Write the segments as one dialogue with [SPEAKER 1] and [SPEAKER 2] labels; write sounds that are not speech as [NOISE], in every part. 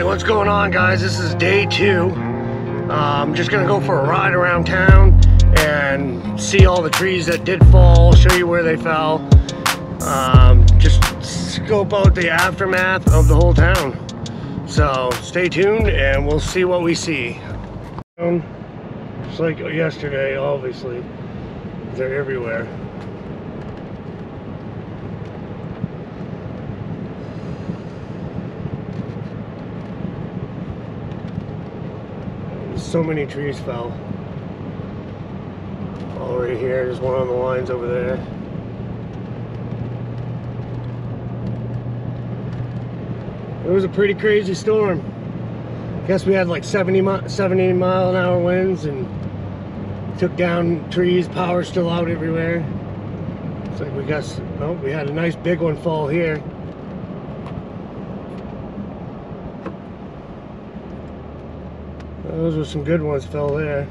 [SPEAKER 1] right, what's going on guys? This is day two. Uh, I'm just gonna go for a ride around town and see all the trees that did fall, show you where they fell. Um, just scope out the aftermath of the whole town. So stay tuned and we'll see what we see. Just like yesterday, obviously. They're everywhere. So many trees fell. All right here, there's one on the lines over there. It was a pretty crazy storm. I guess we had like 70, mi 70 mile an hour winds and took down trees, power still out everywhere. It's like we got, oh, we had a nice big one fall here. Those were some good ones fell there.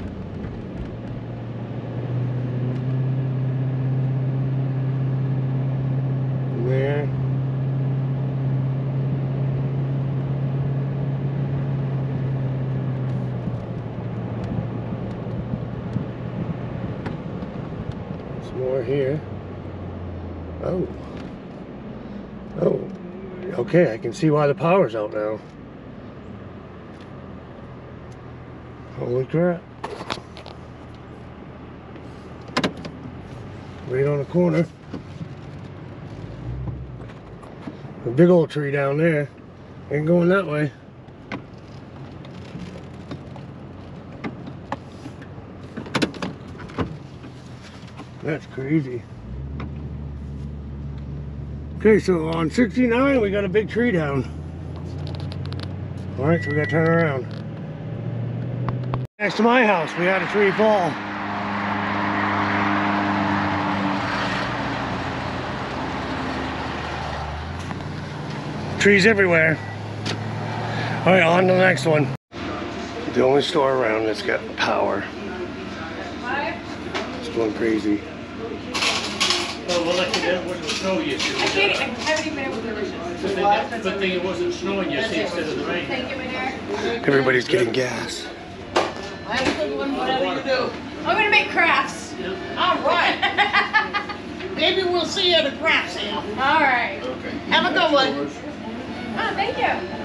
[SPEAKER 1] there. Some more here. Oh. Oh. Okay, I can see why the power's out now. Holy crap. Right on the corner. A big old tree down there. Ain't going that way. That's crazy. Okay, so on 69 we got a big tree down. Alright, so we gotta turn around. Next to my house, we had a tree fall. Trees everywhere. All right, on to the next one. The only store around that's got power. It's going crazy.
[SPEAKER 2] Well, well, like it wasn't snow yesterday.
[SPEAKER 3] I can't, I haven't even been able to reach
[SPEAKER 2] Good thing, good thing it wasn't snowing yesterday instead of the rain.
[SPEAKER 3] Thank you, my dear.
[SPEAKER 1] Everybody's getting gas.
[SPEAKER 4] Whatever you do.
[SPEAKER 3] I'm gonna make crafts.
[SPEAKER 4] All right. [LAUGHS] Maybe we'll see you at a craft sale.
[SPEAKER 3] All right.
[SPEAKER 4] Have a good one.
[SPEAKER 3] Oh, thank you.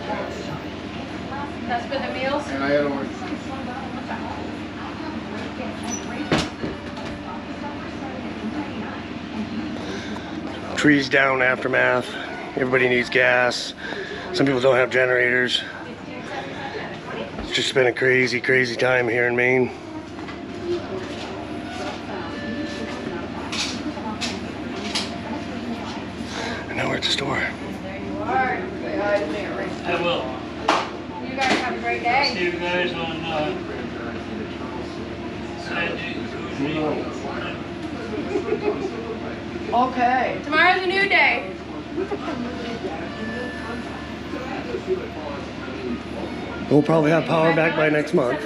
[SPEAKER 3] That's for the meals?
[SPEAKER 5] And I had orange.
[SPEAKER 1] Trees down, aftermath. Everybody needs gas. Some people don't have generators. It's just been a crazy, crazy time here in Maine. And now we're at the store.
[SPEAKER 3] There you are. Say hi to Mary.
[SPEAKER 2] I will.
[SPEAKER 3] You guys have a great day.
[SPEAKER 2] See you guys on, uh, Saturday, Tuesday.
[SPEAKER 4] Okay.
[SPEAKER 3] Tomorrow's a new day. [LAUGHS]
[SPEAKER 1] We'll probably have power back by next month.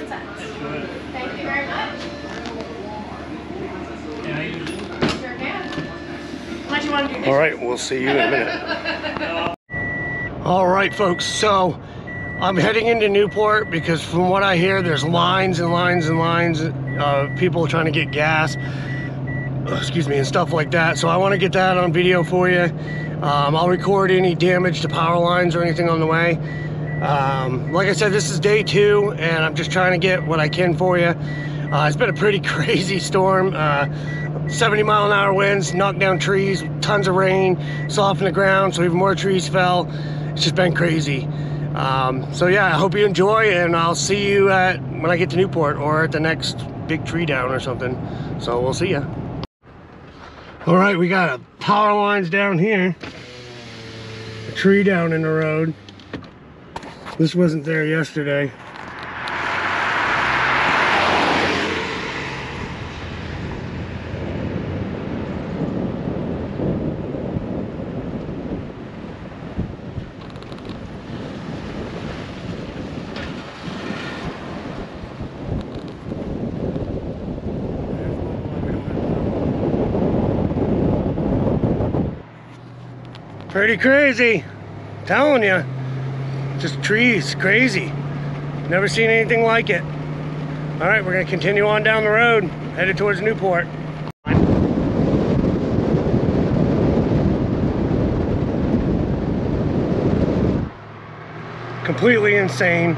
[SPEAKER 1] All right, we'll see you in a minute. All right, folks, so I'm heading into Newport because from what I hear, there's lines and lines and lines of people trying to get gas, uh, excuse me, and stuff like that. So I want to get that on video for you. Um, I'll record any damage to power lines or anything on the way. Um, like I said, this is day two, and I'm just trying to get what I can for you. Uh, it's been a pretty [LAUGHS] crazy storm. Uh, 70 mile an hour winds, knocked down trees, tons of rain, softened the ground, so even more trees fell. It's just been crazy. Um, so yeah, I hope you enjoy, and I'll see you at when I get to Newport or at the next big tree down or something. So we'll see ya. All right, we got a power lines down here, a tree down in the road. This wasn't there yesterday. Pretty crazy, telling you. Just trees, crazy. Never seen anything like it. All right, we're gonna continue on down the road, headed towards Newport. Completely insane.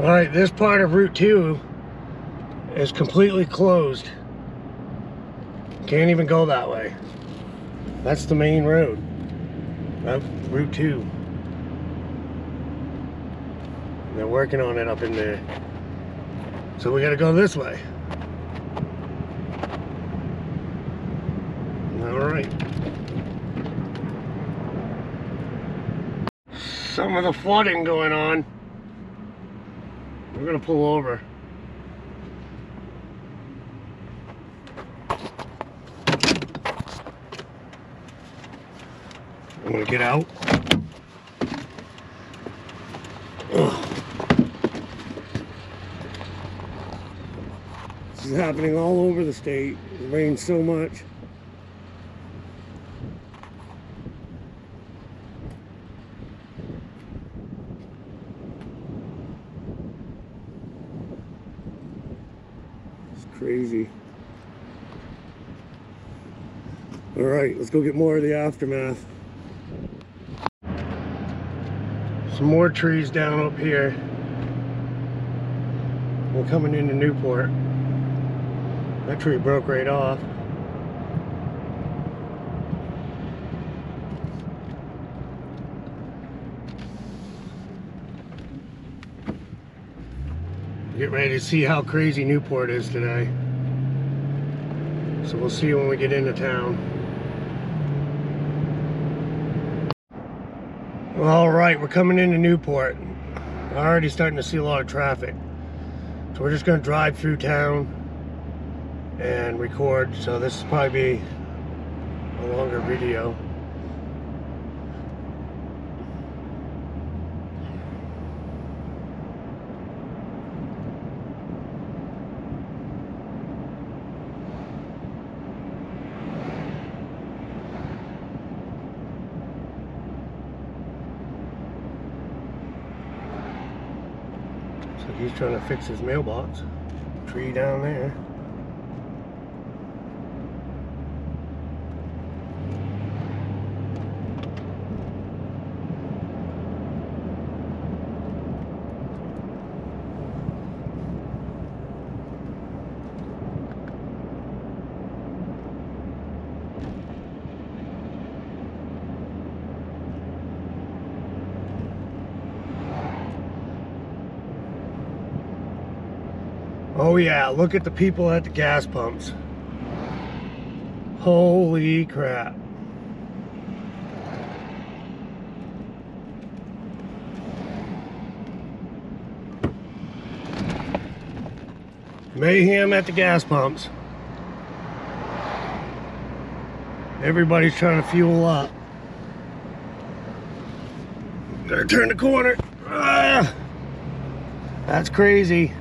[SPEAKER 1] All right, this part of Route 2 is completely closed. Can't even go that way. That's the main road. Up Route 2. They're working on it up in there. So we gotta go this way. Alright. Some of the flooding going on. We're gonna pull over. I'm gonna get out. Ugh. This is happening all over the state. It rains so much. It's crazy. All right, let's go get more of the aftermath. Some more trees down up here. We're coming into Newport. That tree broke right off. Get ready to see how crazy Newport is today. So we'll see when we get into town. All right, we're coming into Newport. Already starting to see a lot of traffic. So we're just gonna drive through town and record. So this will probably be a longer video. So he's trying to fix his mailbox. Tree down there. Oh yeah, look at the people at the gas pumps. Holy crap. Mayhem at the gas pumps. Everybody's trying to fuel up. Gotta turn the corner. Ah, that's crazy.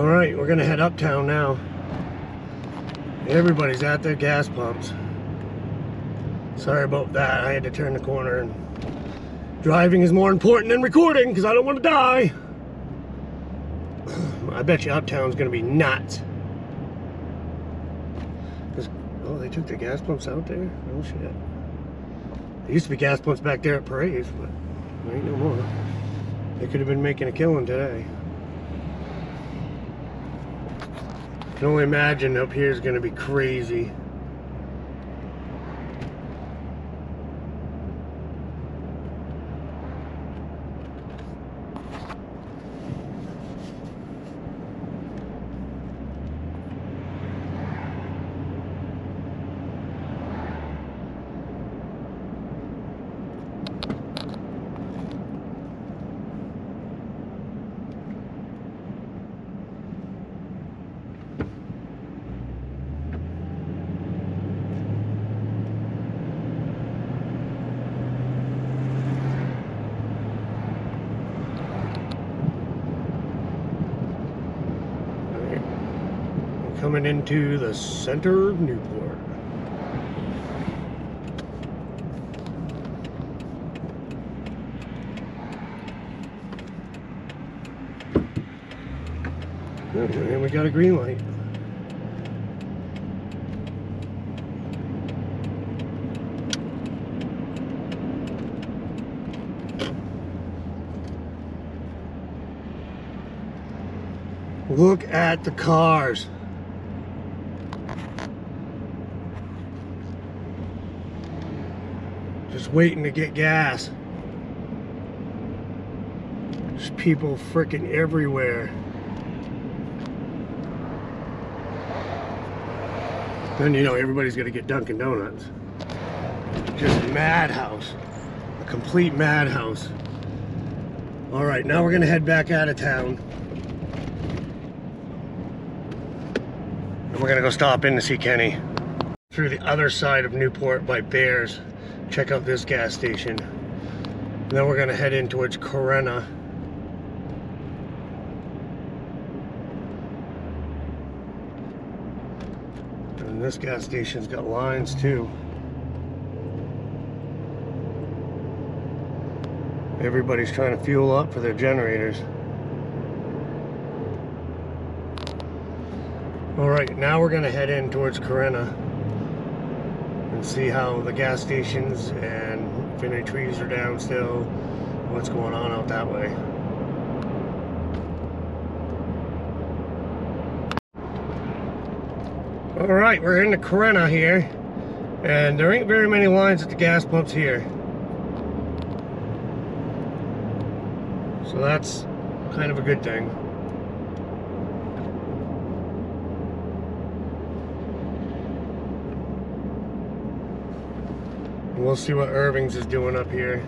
[SPEAKER 1] All right, we're gonna head uptown now. Everybody's at their gas pumps. Sorry about that. I had to turn the corner and driving is more important than recording because I don't want to die. [CLEARS THROAT] I bet you uptown's gonna be nuts. Oh, they took the gas pumps out there? Oh shit. There used to be gas pumps back there at Parades, but there ain't no more. They could have been making a killing today. Can only imagine up here is going to be crazy. Coming into the center of Newport. Oh, And we got a green light. Look at the cars. Waiting to get gas. There's people freaking everywhere. Then you know everybody's gonna get Dunkin' Donuts. Just madhouse. A complete madhouse. All right, now we're gonna head back out of town. And we're gonna go stop in to see Kenny. Through the other side of Newport by Bears. Check out this gas station. And then we're gonna head in towards Corinna. And this gas station's got lines too. Everybody's trying to fuel up for their generators. All right, now we're gonna head in towards Corinna see how the gas stations and if any trees are down still, what's going on out that way. All right, we're in the Corinna here, and there ain't very many lines at the gas pumps here. So that's kind of a good thing. We'll see what Irving's is doing up here.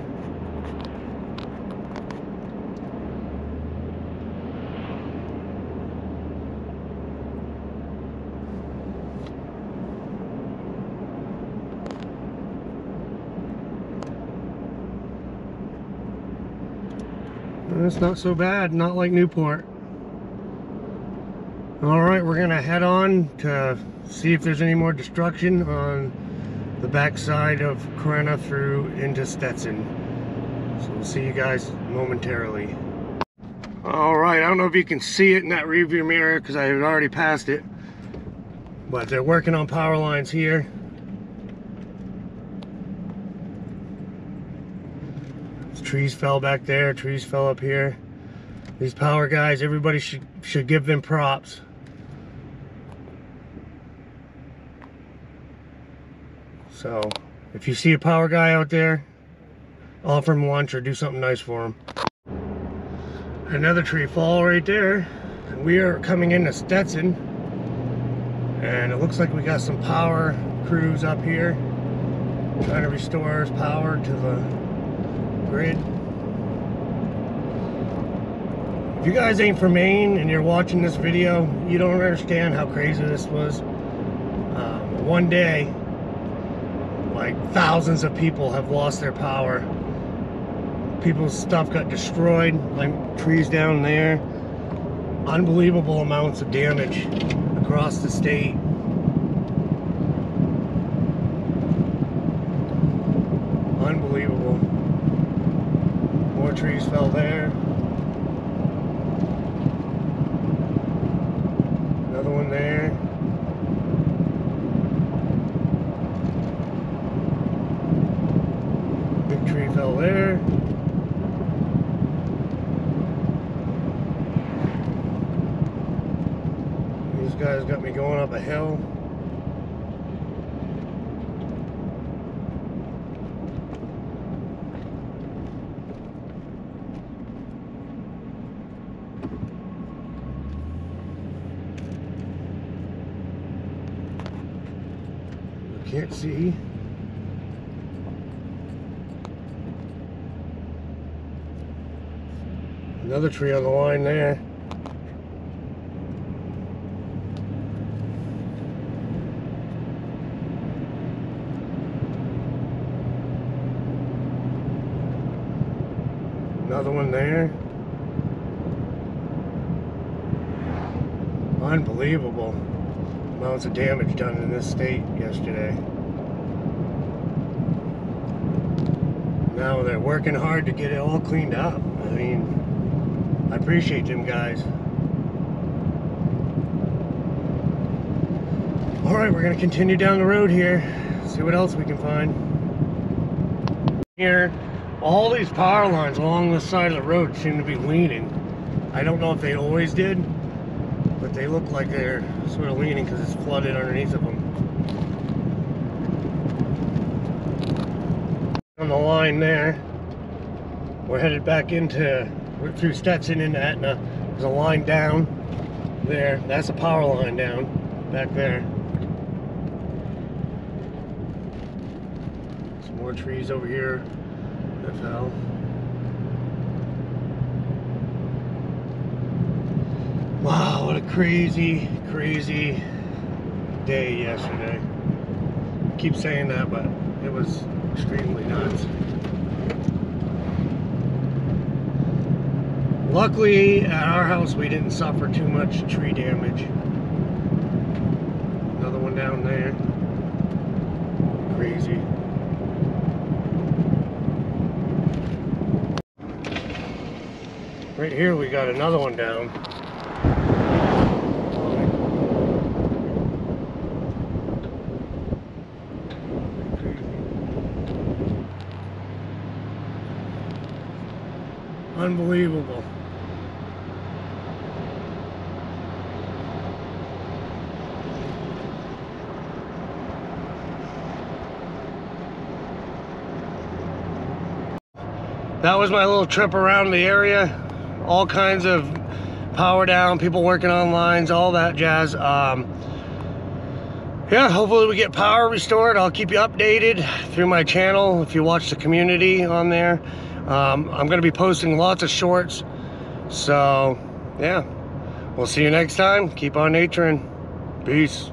[SPEAKER 1] It's not so bad, not like Newport. All right, we're gonna head on to see if there's any more destruction on the backside of Corinna through into Stetson. So we'll see you guys momentarily. All right, I don't know if you can see it in that rearview mirror because I had already passed it, but they're working on power lines here. Trees fell back there, trees fell up here. These power guys, everybody should should give them props. So, if you see a power guy out there, offer him lunch or do something nice for him. Another tree fall right there. We are coming into Stetson. And it looks like we got some power crews up here. Trying to restore power to the grid. If you guys ain't from Maine and you're watching this video, you don't understand how crazy this was. Um, one day, like thousands of people have lost their power. People's stuff got destroyed, like trees down there. Unbelievable amounts of damage across the state. Unbelievable. More trees fell there. Another one there. Big tree fell there. These guys a hill. Can't see. Another tree on the line there. Another one there. Unbelievable. amounts of damage done in this state yesterday. Now they're working hard to get it all cleaned up. I mean, I appreciate them guys. All right, we're gonna continue down the road here, see what else we can find. Here, all these power lines along the side of the road seem to be leaning. I don't know if they always did, but they look like they're sort of leaning because it's flooded underneath of them. On the line there, we're headed back into, we're through Stetson into Etna. There's a line down there. That's a power line down back there. Some more trees over here that fell. Wow, what a crazy, crazy day yesterday. keep saying that, but it was extremely nuts. Luckily, at our house, we didn't suffer too much tree damage. Another one down there. Crazy. Right here, we got another one down. Unbelievable. That was my little trip around the area. All kinds of power down, people working on lines, all that jazz. Um, yeah, hopefully we get power restored. I'll keep you updated through my channel if you watch the community on there. Um, I'm going to be posting lots of shorts. So, yeah. We'll see you next time. Keep on naturing. Peace.